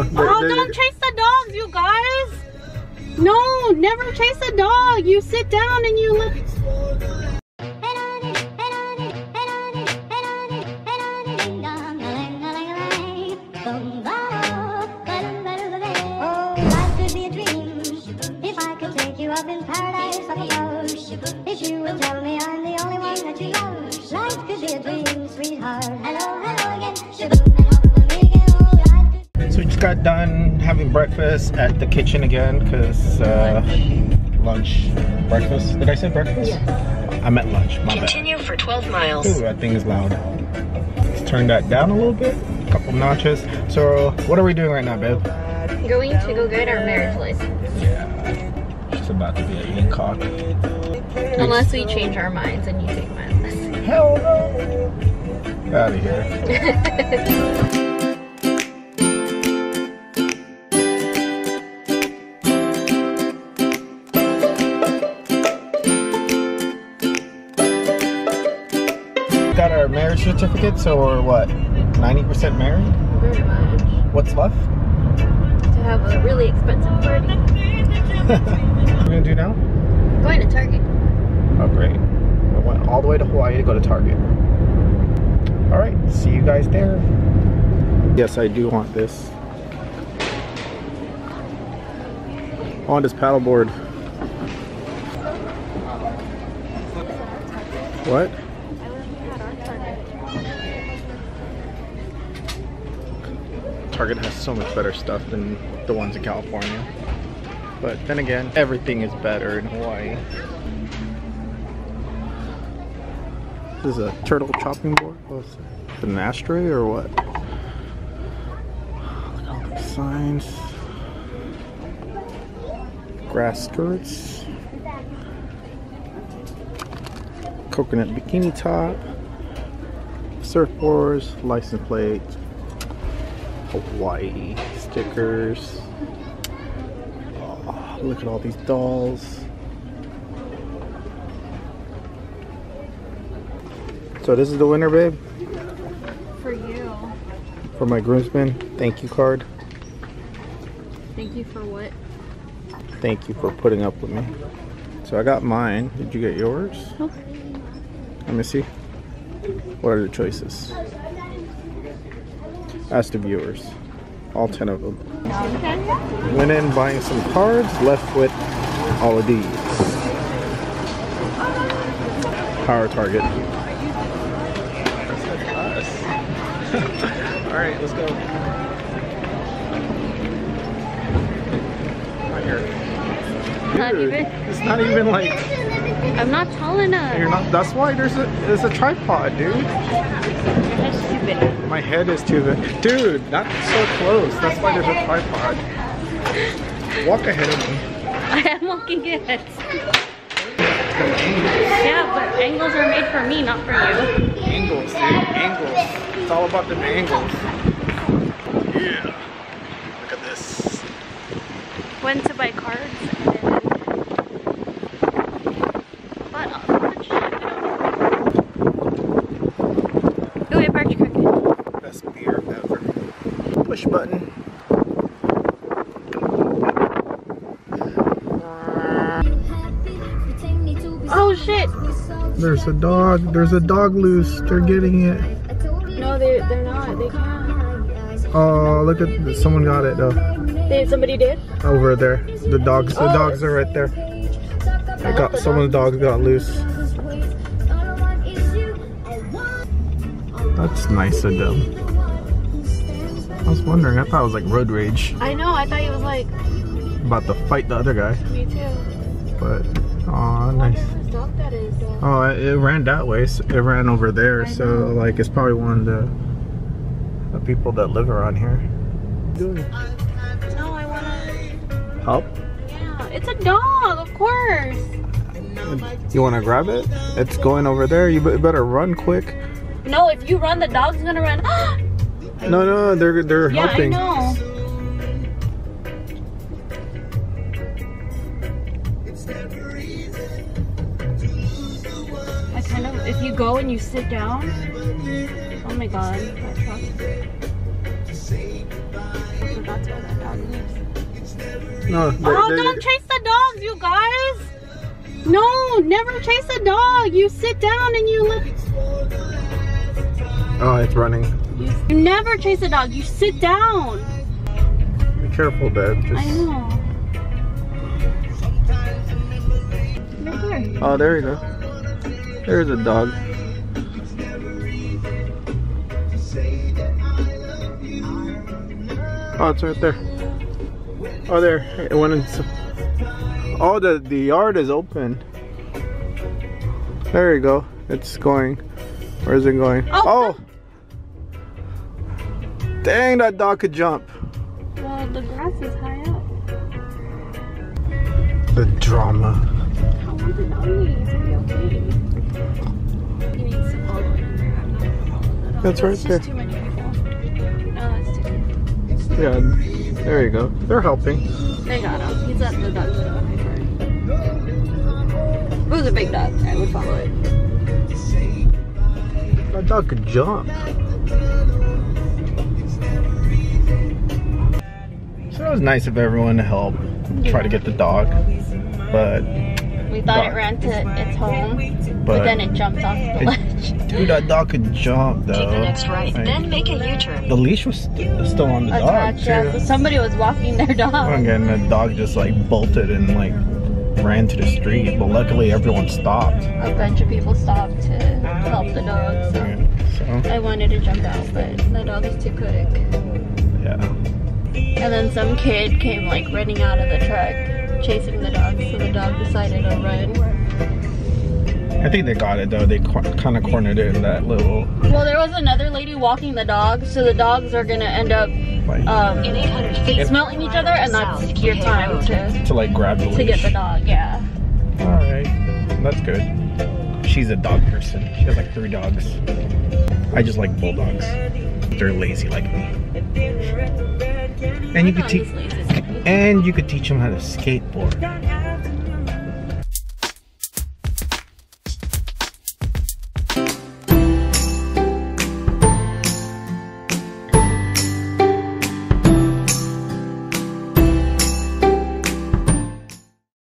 Oh, don't chase the dogs, you guys. No, never chase a dog. You sit down and you look. Up in paradise up above If you would tell me I'm the only one that you love Life could be a dream, sweetheart Hello, hello again just got done having breakfast at the kitchen again because uh, lunch, breakfast. Did I say breakfast? Yes. I meant lunch. My bad. Continue for 12 miles. Ooh, that thing is loud. Let's turn that down a little bit. A couple notches. So what are we doing right now, babe? Going to go get our marriage license. Yeah. It's about to be a cock. Unless we change our minds and you take my lesson. Hell no. Out of here. certificate, so we're what? 90% married? Very much. What's left? To have a really expensive party. what are we gonna do now? Going to Target. Oh, great. I went all the way to Hawaii to go to Target. All right, see you guys there. Yes, I do want this. I want this paddleboard. What? Target has so much better stuff than the ones in California. But then again, everything is better in Hawaii. This is a turtle chopping board? What's it? An ashtray or what? Look at all the signs. Grass skirts. Coconut bikini top. Surfboards, license plates. Hawaii stickers. Oh, look at all these dolls. So this is the winner, babe, For you. for my groomsman. Thank you card. Thank you for what? Thank you for putting up with me. So I got mine. Did you get yours? Nope. Let me see. What are the choices? Ask the viewers. All 10 of them. Went in buying some cards, left with all of these. Power Target. Alright, let's go. Right here. Not Dude, even- It's not even like I'm not tall enough. you're not. That's why there's a there's a tripod, dude. That's stupid. My head is too big, dude. Not so close. That's why there's a tripod. Walk ahead of me. I am walking it. Yeah, but angles are made for me, not for you. Angles, dude. Angles. It's all about the angles. Yeah. Look at this. Went to buy cards and then bought a bunch. Ooh, it parked crooked. Best beer ever. Push button. Oh, oh shit! There's a dog. There's a dog loose. They're getting it. No, they they're not. They can't. Oh, look at someone got it though. They, somebody did. Over there. The dogs. The Oh. dogs are right there. I got some of the dogs got loose. That's nice of them. I was wondering. I thought it was like road rage, I know. I thought he was like about to fight the other guy. me too. But oh, nice. Whose dog that is? Though. Oh, it it ran that way. So it ran over there. I So know. like, it's probably one of the, the people that live around here. Doing No, I wanna. help? Yeah, it's a dog, of course. You want to grab it? It's going over there. You better run quick. No, if you run, the dog's gonna run. No, no, they're they're yeah, helping. I know. I kind of, if you go and you sit down, oh my god, that truck. I forgot to No. Oh, they're- Oh, they're- don't chase the dogs, you guys. No, never chase a dog. You sit down and you look. Oh, it's running. You, you never chase a dog. You sit down. Be careful, Dad. I know. Right there. Oh, there you go. There's a dog. Oh, it's right there. Oh, there. It went into. Oh, the the yard is open. There you go. It's going. Where is it going? Oh. oh! Dang, that dog could jump. Well, the grass is high up. The drama. How want the doggy to be okay? He needs to follow it. I'm not gonna follow that. That's right there. just too many people. No, that's too. Yeah, there you go. They're helping. They got him. He's at the dog. If it was a big dog, I would follow it. That dog could jump. It was nice of everyone to help try to get the dog, but We thought Dog. it ran to its home, but, but then it jumped off the it- ledge. dude, that dog could jump though. Take the next right, Like, then make a U-turn. the leash was st- still on the dog Attached, yeah. So somebody was walking their dog. And the dog just like bolted and like ran to the street, but luckily everyone stopped. A bunch of people stopped to help the dog. So Yeah, so I wanted to jump out, but the dog is too quick. yeah. And then some kid came like running out of the truck, chasing the dog. So the dog decided to run. I think they got it though. They kind of cornered it in that little Well, there was another lady walking the dog, so the dogs are gonna end up like um, In 800 feet, smelling each other, and that's South your time to to like grab the to get the dog. Yeah. All right, that's good. She's a dog person. She has like three dogs. I just like bulldogs. They're lazy like me. And you could teach and you could teach them how to skateboard.